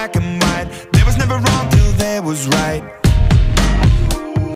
black and white. There was never wrong till there was right.